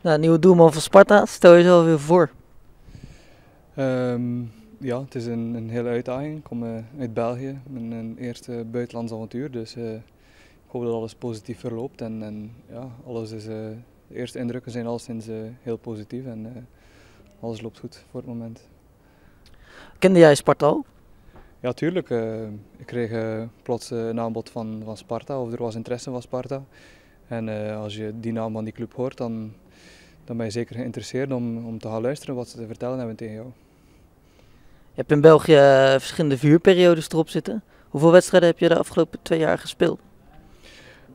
Nou, nieuwe doelman van Sparta, stel jezelf weer voor. Um, ja, het is een, een hele uitdaging. Ik kom uh, uit België, mijn, mijn eerste buitenlands avontuur. Dus uh, ik hoop dat alles positief verloopt. En, en ja, alles is, uh, de eerste indrukken zijn alleszins heel positief en alles loopt goed voor het moment. Kende jij Sparta al? Ja, tuurlijk. ik kreeg plots een aanbod van, van Sparta, of er was interesse van Sparta. En als je die naam van die club hoort, dan, dan ben je zeker geïnteresseerd om, om te gaan luisteren wat ze te vertellen hebben tegen jou. Je hebt in België eh, verschillende vuurperiodes erop zitten. Hoeveel wedstrijden heb je de afgelopen twee jaar gespeeld?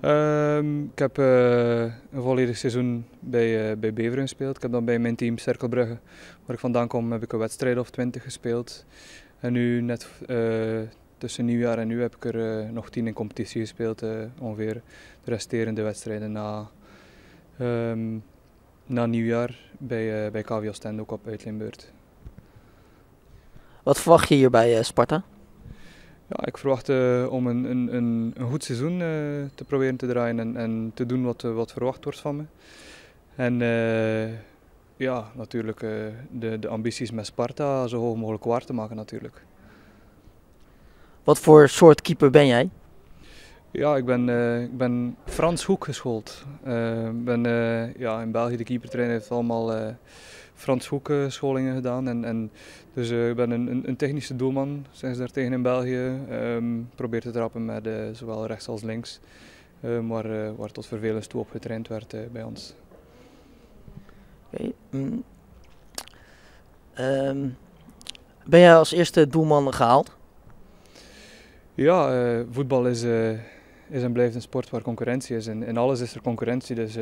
Um, ik heb uh, een volledig seizoen bij, uh, bij Beveren gespeeld. Ik heb dan bij mijn team Cirkelbrugge, waar ik vandaan kom, heb ik een wedstrijd of twintig gespeeld. En nu, net uh, tussen nieuwjaar en nu, heb ik er nog tien in competitie gespeeld. ongeveer de resterende wedstrijden na, um, na nieuwjaar bij, bij KV Oostende, ook op uitleenbeurt. Wat verwacht je hier bij uh, Sparta? Ja, ik verwacht uh, om een, een, een, een, goed seizoen uh, te proberen te draaien en, en te doen wat, wat verwacht wordt van me. En ja, natuurlijk de, de ambities met Sparta zo hoog mogelijk waar te maken natuurlijk. Wat voor soort keeper ben jij? Ja, ik ben, ik ben Frans Hoek geschoold. ben, ja, in België de keepertrainer heeft allemaal Frans Hoek scholingen gedaan. En, en dus ik ben een, een, technische doelman, zijn ze daar tegen in België. Um, probeer te trappen met zowel rechts als links. Waar, uh, waar tot vervelens toe op getraind werd bij ons. Okay. Mm. Um, ben jij als eerste doelman gehaald? Ja, voetbal is, is en blijft een sport waar concurrentie is. In alles is er concurrentie. Dus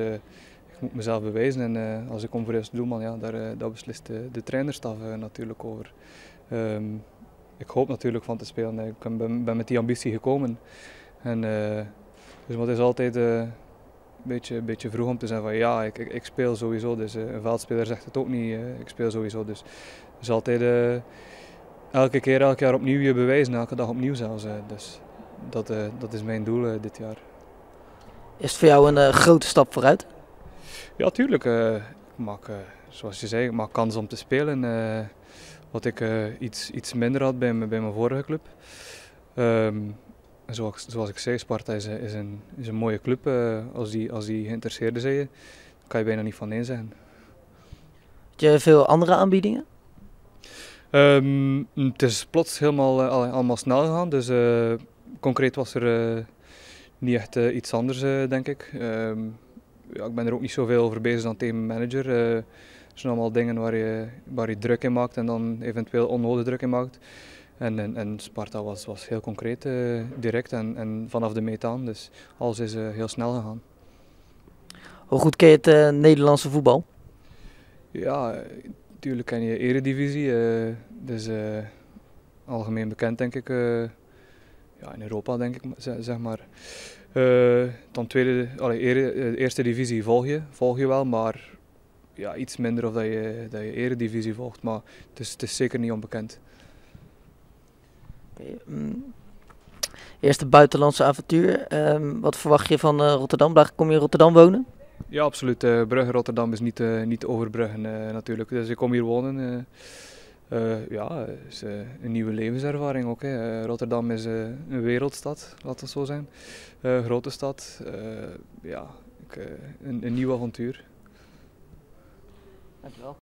moet mezelf bewijzen en als ik kom voor eerste doelman, ja, daar, dat beslist de, de trainerstaf natuurlijk over. Um, ik hoop natuurlijk van te spelen. Ik ben, met die ambitie gekomen. En, dus maar het is altijd een beetje, beetje vroeg om te zeggen van ja, ik, ik, ik speel sowieso. Dus een veldspeler zegt het ook niet, ik speel sowieso. Dus is altijd elke keer, elk jaar opnieuw je bewijzen, elke dag opnieuw zelfs. dus dat, dat is mijn doel dit jaar. Is het voor jou een grote stap vooruit? Ja, tuurlijk. Ik maak, zoals je zei, ik maak kans om te spelen. Wat ik iets, iets minder had bij, bij mijn vorige club. Um, zoals, zoals ik zei, Sparta is, is, een, is een mooie club. als, die, als die geïnteresseerden zijn, kan je bijna niet van nee zijn. Heb je veel andere aanbiedingen? Um, het is plots helemaal allemaal snel gegaan. Dus concreet was er niet echt iets anders, denk ik. Um, ja, ik ben er ook niet zoveel over bezig dan tegen manager. Het zijn allemaal dingen waar je, waar je druk in maakt en dan eventueel onnodig druk in maakt. En, en, en Sparta was, was heel concreet, direct en, en vanaf de meet aan. Dus alles is heel snel gegaan. Hoe goed ken je het Nederlandse voetbal? Ja, natuurlijk ken je Eredivisie. dus algemeen bekend denk ik. ja, in Europa denk ik, zeg maar. Uh, dan tweede, allee, ere, eerste divisie volg je, volg je wel, maar ja, iets minder of dat je, dat je eredivisie volgt. Maar het is, het is zeker niet onbekend. Um, eerste buitenlandse avontuur. Um, wat verwacht je van uh, Rotterdam? Kom je in Rotterdam wonen? Ja, absoluut. Uh, Brugge-Rotterdam is niet, uh, niet overbruggen natuurlijk. Dus ik kom hier wonen. Ja, is een nieuwe levenservaring ook. Hè. Rotterdam is een wereldstad, laat het zo zijn. grote stad. ja, ik, een, een nieuw avontuur. Dankjewel.